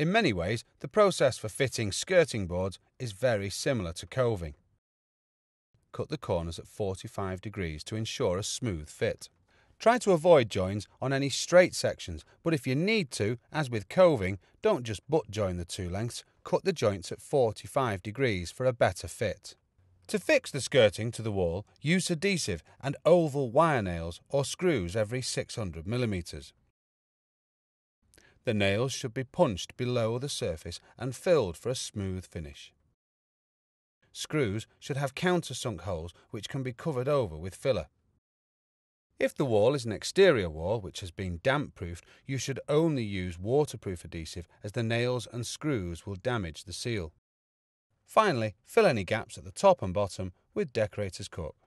In many ways, the process for fitting skirting boards is very similar to coving. Cut the corners at 45 degrees to ensure a smooth fit. Try to avoid joins on any straight sections, but if you need to, as with coving, don't just butt join the two lengths, cut the joints at 45 degrees for a better fit. To fix the skirting to the wall, use adhesive and oval wire nails or screws every 600 millimeters. The nails should be punched below the surface and filled for a smooth finish. Screws should have countersunk holes which can be covered over with filler. If the wall is an exterior wall which has been damp proofed, you should only use waterproof adhesive as the nails and screws will damage the seal. Finally, fill any gaps at the top and bottom with decorator's caulk.